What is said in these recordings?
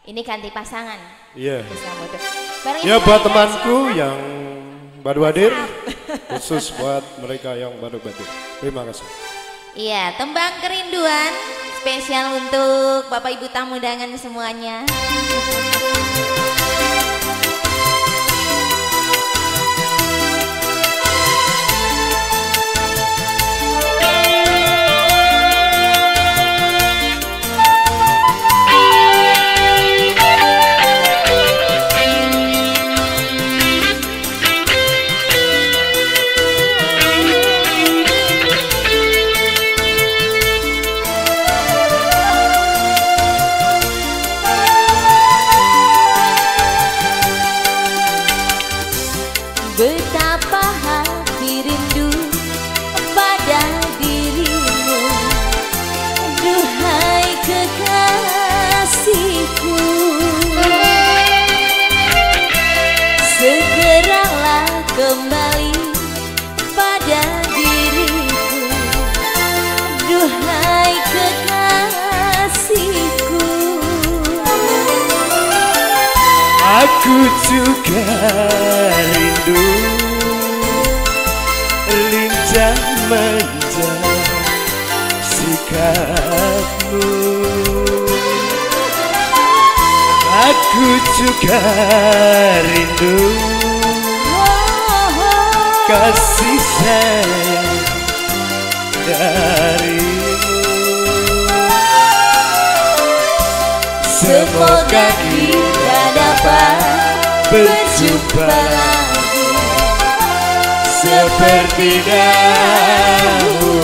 Ini ganti pasangan. Iya. Bareng Ya buat temanku yang baru hadir, khusus buat mereka yang baru hadir. Terima kasih. Iya, tembang kerinduan spesial untuk Bapak Ibu tamu undangan semuanya. Betapa hati rindu pada dirimu. Duhai kekasihku. Segeralah kembali pada diriku. Duhai kekasihku. Aku juga rindu Lincah manja sikapmu. Aku juga rindu kasih sayang darimu. Semoga kita dapat berjumpa. lagi seperti dahulu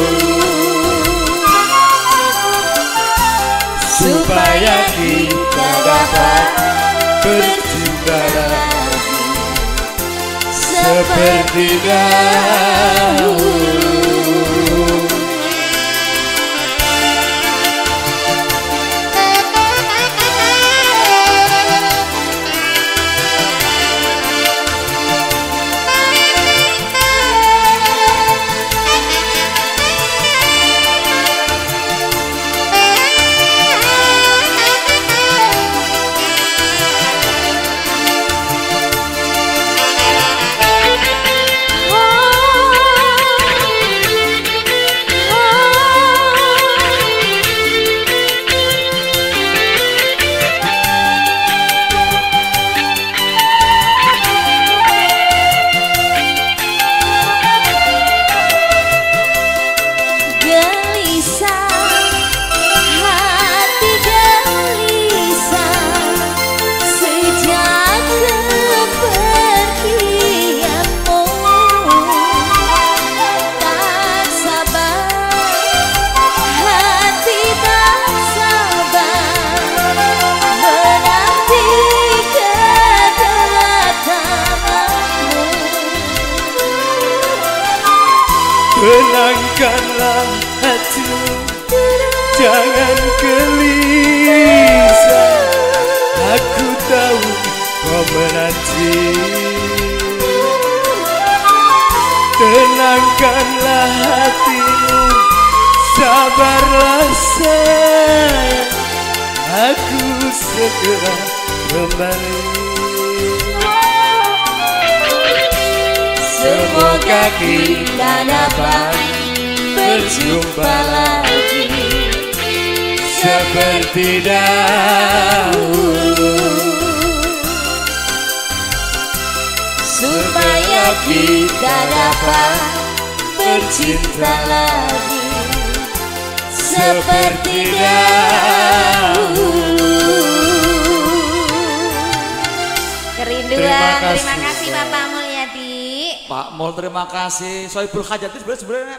supaya kita dapat berjumpa lagi. Seperti dahulu Tenangkanlah hatimu. Jangan gelisah. Aku tahu kau menanti. Tenangkanlah hatimu. Sabarlah sayang Aku segera kembali Semoga kita dapat berjumpa lagi. Seperti dahulu. Supaya kita dapat bercinta lagi. Seperti dahulu. Kerinduan, Terima terima kasih. kasih Bapak Pak Mul terima kasih. Soibul Hajat itu sebenarnya sebenarnya